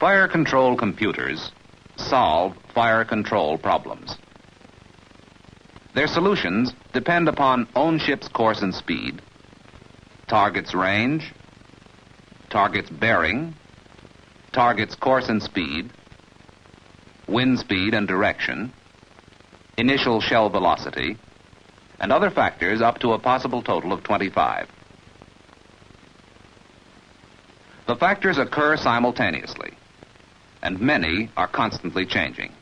Fire control computers solve fire control problems. Their solutions depend upon own ship's course and speed, target's range, target's bearing, target's course and speed, wind speed and direction, initial shell velocity, and other factors up to a possible total of 25. The factors occur simultaneously, and many are constantly changing.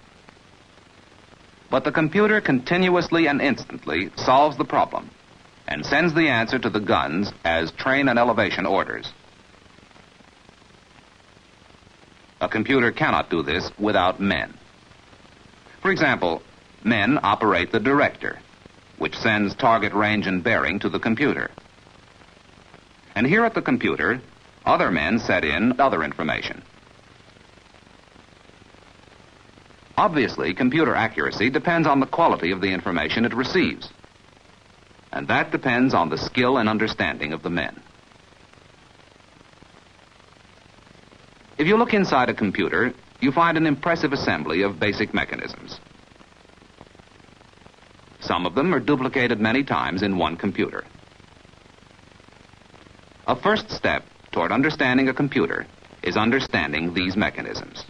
But the computer continuously and instantly solves the problem and sends the answer to the guns as train and elevation orders. A computer cannot do this without men. For example, men operate the director, which sends target range and bearing to the computer. And here at the computer, other men set in other information. Obviously, computer accuracy depends on the quality of the information it receives. And that depends on the skill and understanding of the men. If you look inside a computer, you find an impressive assembly of basic mechanisms. Some of them are duplicated many times in one computer. A first step toward understanding a computer is understanding these mechanisms.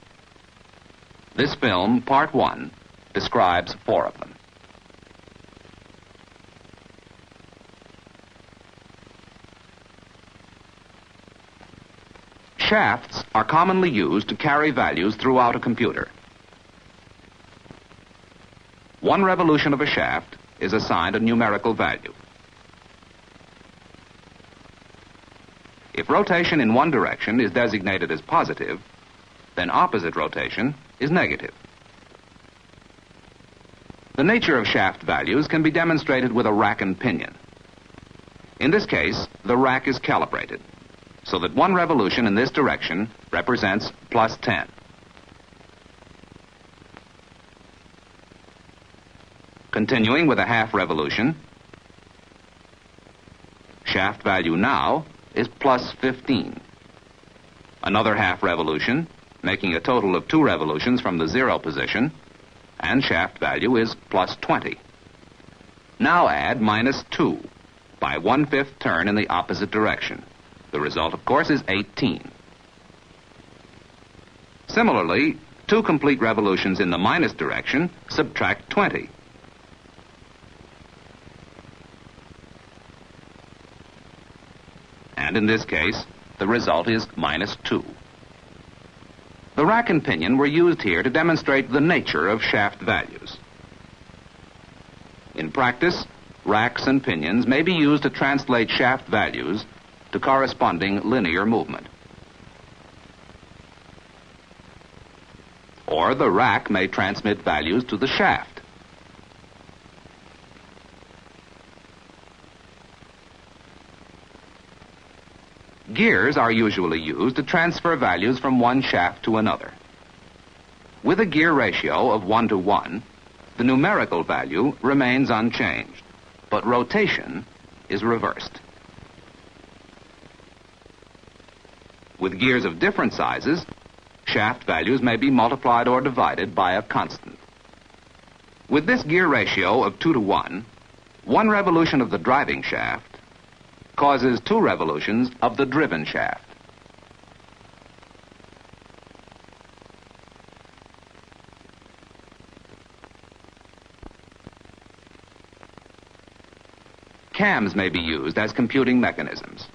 This film, Part 1, describes four of them. Shafts are commonly used to carry values throughout a computer. One revolution of a shaft is assigned a numerical value. If rotation in one direction is designated as positive, then opposite rotation is negative. The nature of shaft values can be demonstrated with a rack and pinion. In this case, the rack is calibrated so that one revolution in this direction represents plus 10. Continuing with a half revolution, shaft value now is plus 15. Another half revolution, making a total of two revolutions from the zero position, and shaft value is plus 20. Now add minus 2 by one-fifth turn in the opposite direction. The result, of course, is 18. Similarly, two complete revolutions in the minus direction subtract 20. And in this case, the result is minus 2. The rack and pinion were used here to demonstrate the nature of shaft values. In practice, racks and pinions may be used to translate shaft values to corresponding linear movement. Or the rack may transmit values to the shaft. Gears are usually used to transfer values from one shaft to another. With a gear ratio of 1 to 1, the numerical value remains unchanged, but rotation is reversed. With gears of different sizes, shaft values may be multiplied or divided by a constant. With this gear ratio of 2 to 1, one revolution of the driving shaft causes two revolutions of the driven shaft. Cams may be used as computing mechanisms.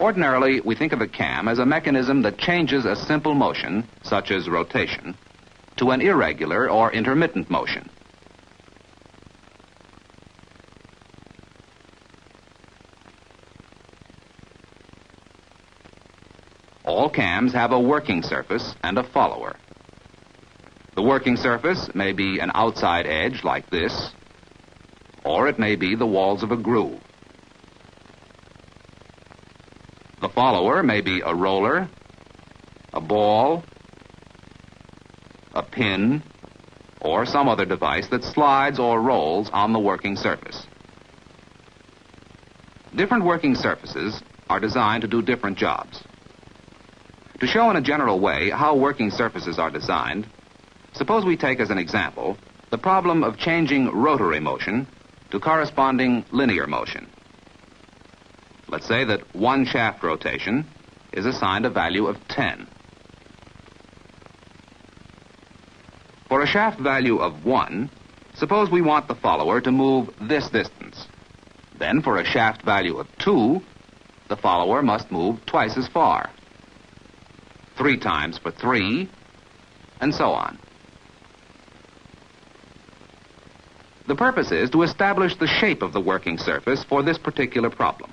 Ordinarily, we think of a cam as a mechanism that changes a simple motion, such as rotation, to an irregular or intermittent motion. All cams have a working surface and a follower. The working surface may be an outside edge like this, or it may be the walls of a groove. The follower may be a roller, a ball, a pin, or some other device that slides or rolls on the working surface. Different working surfaces are designed to do different jobs. To show in a general way how working surfaces are designed, suppose we take as an example the problem of changing rotary motion to corresponding linear motion. Let's say that one shaft rotation is assigned a value of 10. For a shaft value of 1, suppose we want the follower to move this distance. Then for a shaft value of 2, the follower must move twice as far. Three times for 3, and so on. The purpose is to establish the shape of the working surface for this particular problem.